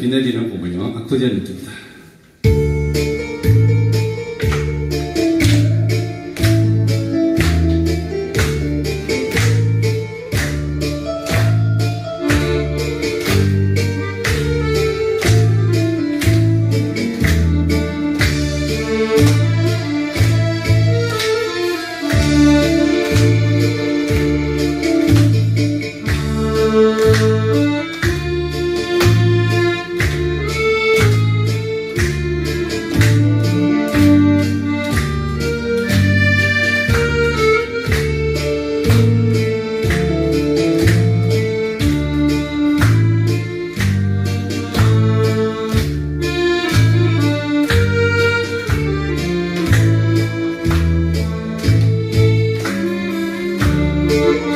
비 내리는 봄은요, 압도적인 느낌이다.